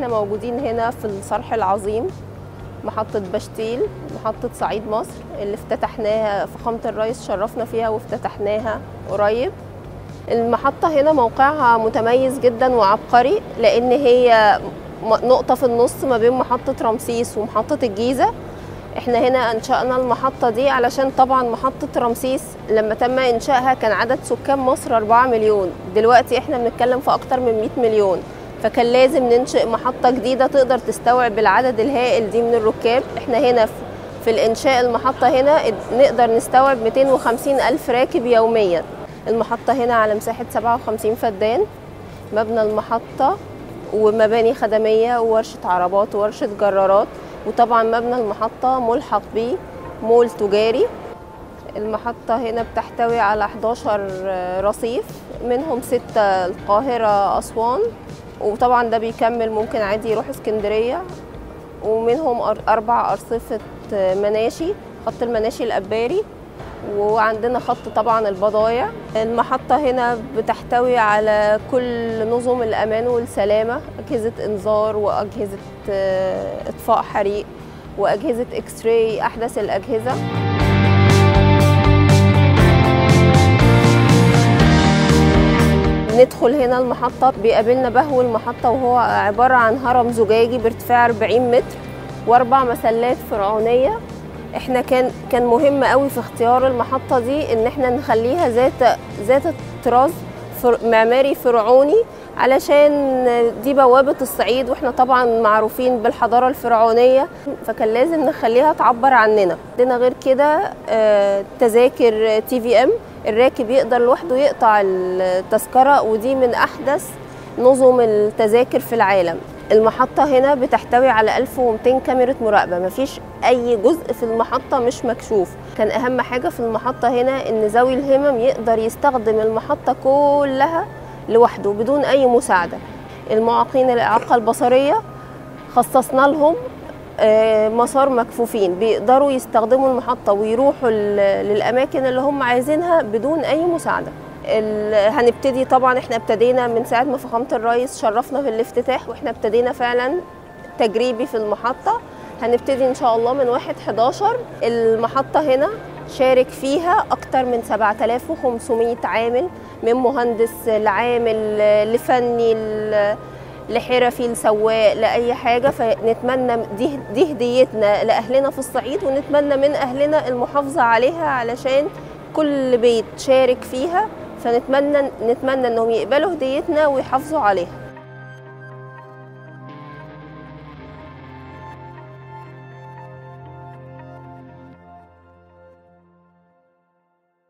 موجودين هنا في الصرح العظيم محطة بشتيل محطة صعيد مصر اللي افتتحناها فخامة الرئيس شرفنا فيها وافتتحناها قريب. المحطة هنا موقعها متميز جدا وعبقري لأن هي نقطة في النص ما بين محطة رمسيس ومحطة الجيزة. إحنا هنا أنشأنا المحطة دي علشان طبعا محطة رمسيس لما تم إنشائها كان عدد سكان مصر 4 مليون. دلوقتي إحنا بنتكلم في أكتر من 100 مليون. فكان لازم ننشئ محطة جديدة تقدر تستوعب العدد الهائل دي من الركاب. إحنا هنا في الإنشاء المحطة هنا نقدر نستوعب 250 ألف راكب يوميا. المحطة هنا على مساحة 57 فدان. مبنى المحطة ومباني خدمية وورشة عربات وورشة جرارات. وطبعا مبنى المحطة ملحق بيه مول تجاري. المحطة هنا بتحتوي على 11 رصيف منهم ستة القاهرة أسوان وطبعا ده بيكمل ممكن عادي يروح اسكندرية ومنهم أربع أرصفة مناشي خط المناشي الأباري وعندنا خط طبعا البضايع. المحطة هنا بتحتوي على كل نظم الأمان والسلامة أجهزة إنذار وأجهزة إطفاء حريق وأجهزة إكس راي أحدث الأجهزة. ندخل هنا المحطة بيقابلنا بهو المحطة وهو عبارة عن هرم زجاجي بارتفاع 40 متر وأربع مسلات فرعونية. إحنا كان كان مهم قوي في اختيار المحطة دي إن إحنا نخليها ذات ذات طراز معماري فرعوني علشان دي بوابة الصعيد وإحنا طبعا معروفين بالحضارة الفرعونية فكان لازم نخليها تعبر عننا. عندنا غير كده تذاكر تي في ام الراكب يقدر لوحده يقطع التذكرة ودي من أحدث نظم التذاكر في العالم. المحطة هنا بتحتوي على 1200 كاميرا مراقبة مفيش أي جزء في المحطة مش مكشوف. كان أهم حاجة في المحطة هنا إن ذوي الهمم يقدر يستخدم المحطة كلها لوحده بدون أي مساعدة. المعاقين الإعاقة البصرية خصصنا لهم مسار مكفوفين. بيقدروا يستخدموا المحطة ويروحوا للأماكن اللي هم عايزينها بدون أي مساعدة. هنبتدي طبعا إحنا ابتدينا من ساعة ما فخامة الرئيس شرفنا في الافتتاح وإحنا ابتدينا فعلا تجريبي في المحطة. هنبتدي إن شاء الله من 1 11 المحطة هنا شارك فيها أكتر من 7500 عامل من مهندس لعامل لفني لحرفي لسواق لأي حاجة. فنتمنى دي دي هديتنا لأهلنا في الصعيد ونتمنى من أهلنا المحافظة عليها علشان كل بيت شارك فيها. فنتمنى نتمنى إنهم يقبلوا هديتنا ويحافظوا عليها.